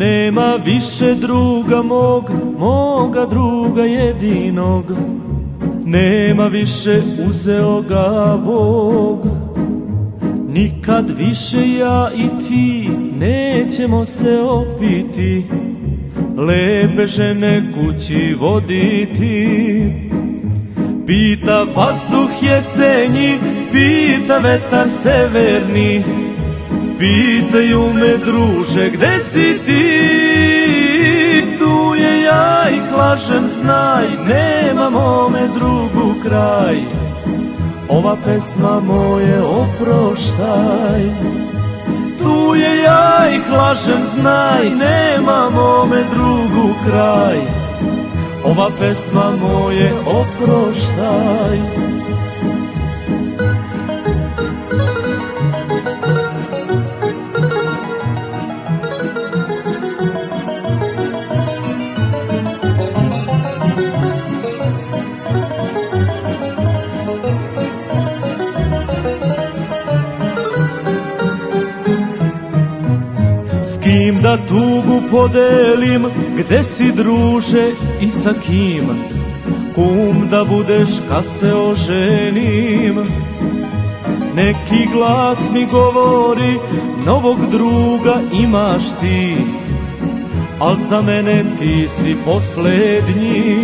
Nema više druga mog, moga druga jedinog. Nema više uzeo ga Bog. Nikad više ja i ti nećemo se opiti. Lepe žene kući voditi. Pita vazduh jesenji, pita vetar severni Pitaju me druže gde si ti? Tu je ja ih lažem znaj Nema mome drugu kraj. Ova pesma moje oproštaj. Tu je ja ih lažem znaj Nema mome drugu kraj. Ova pesma moje oproštaj da tugu podelim, gde si druže i sa kim? Kum da budeš kad se oženim. Neki glas mi govori, novog druga imaš ti, al za mene ti si poslednji.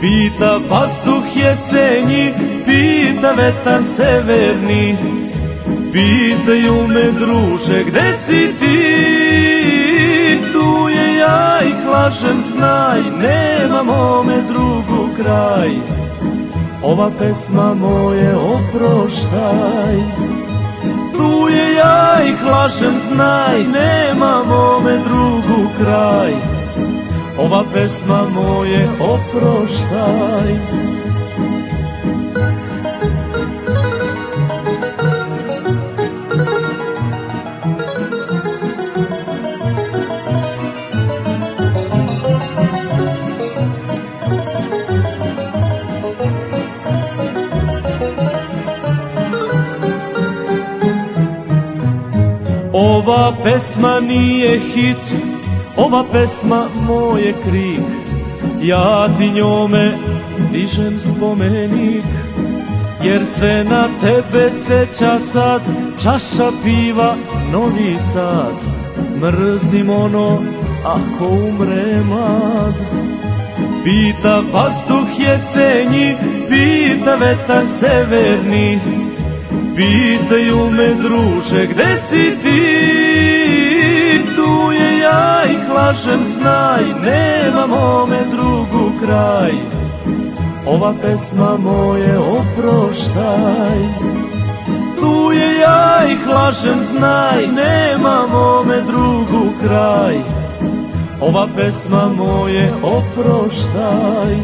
Pita vazduh jesenji, pita vetar severni, Pitaju me druže gde si ti ja ih lažem znaj Nema mome drugu kraj. Ova pesma moje oproštaj. Tu je ja ih lažem znaj Nema mome drugu kraj. Ova pesma moje oproštaj Ova pesma nije hit, ova pesma moje krik. Ja ti njome dižem spomenik Jer sve na tebe seća sad Čaša piva, novi sad. Mrzim ono ako umre mlad. Pita vazduh jesenji, pita vetar severni Pitaju me druže gde si ti? Tu je ja ih lažem znaj Nema mome drugu kraj. Ova pesma moje oproštaj. Tu je ja ih lažem znaj Nema mome drugu kraj. Ova pesma moje oproštaj